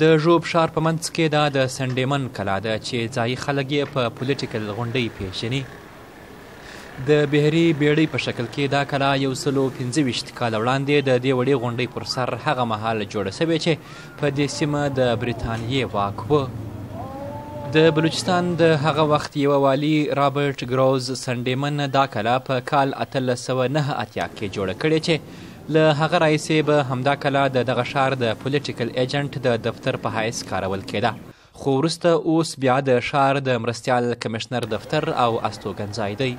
د ژوب ښار په منځ کې دا د سنډیمن کلا ده چې ځایي خلک یې په پولیټیکل غونډۍ پیژني. د بحري بیړۍ په شکل کې دا کلا یو سلو پنځه ویشت کاله وړاندې د دې وړې غونډۍ پر سر هغه مهال جوړه شوې چې په دې سیمه د بریتانیې واک و. د بلوچستان د هغه وخت یوه والي رابرټ ګروز سنډیمن دا کلا په کال اتلس سوه نهه اتیا کې جوړه کړې چې له هغه راهیسې به همدا کلا د دغه ښار د پولیټیکل ایجنټ د دفتر په حیث کارول کېده، خو وروسته اوس بیا د ښار د مرستیال کمېشنر دفتر او استوګنځای دی.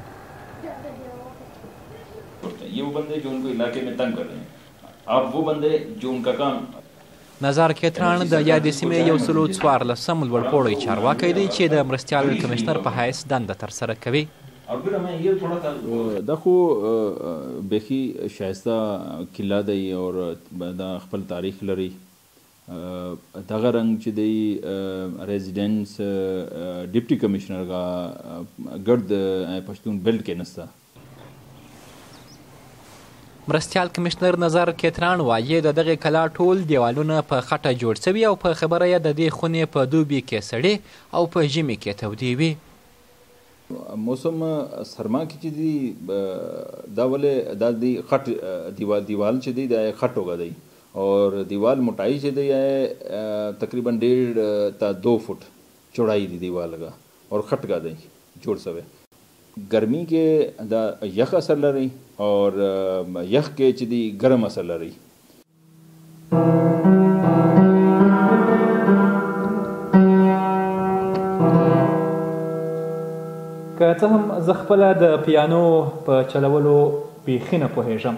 نزار کیتران د یادې سیمې یو سلو څوارلس م لوړپوړی چارواکی دی چې د مرستیال کمشنر په حیث دنده ترسره کوي. دا خو بیخی شایسته کلا دی او دا خپل تاریخ لری دغه رنګ چی دی ریزیډنس ډیپټی کمشنر غا ګړد پشتون بیلټ کینسته. مرستیال کمشنر نظر کیتران وایې د دغې کلا ټول دیوالونه په خټه جوړ سوي او په خبره یې د دې خونې په دوبي کې سړې او په ژمي کې تودې وي. موسم سرما کې چې دی دا ولې دا دی خټ دیوال دیوال چې دی دا یې خټ وګه دی او دیوال موټای چې دی یې تقریبا ډېر تا دو فوټ چوړای دی دیوال ګه اور خټ ګا دی جوړ سوی. ګرمی کې دا یخ اثر لری اور یخ کې چې دی ګرم اثر لری. که څه هم زه خپله د پیانو په چلولو بیخی نه پوهیږم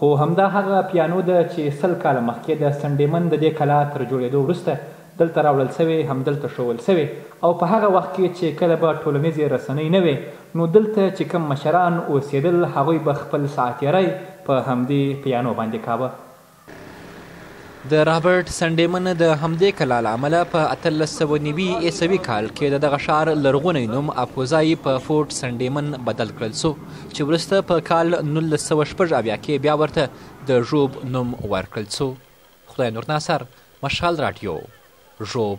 خو همدا هغه پیانو ده چې سل کاله مخکې د سنډیمن د دې کلا تر جوړیدو وروسته دلته راوړل شوې، همدلته ښوول شوې او په هغه وخت کې چې کله به ټولنیزې رسنۍ نه وې، نو دلته چې کوم مشران اوسېدل، هغوی به خپل ساعت تېری په همدې پیانو باندې کاوه. د رابرټ سنډیمن د همدې کلا له امله په اتلس سوه نوي عیسوي کال کې د دغه ښار لرغونی نوم اپوزای په فورټ سنډیمن بدل کړل شو، چې وروسته په کال نولس سوه شپږ اویا کې بیا ورته د ژوب نوم ورکړل شو. خدای نور ناصر مشال راډیو، ږوب.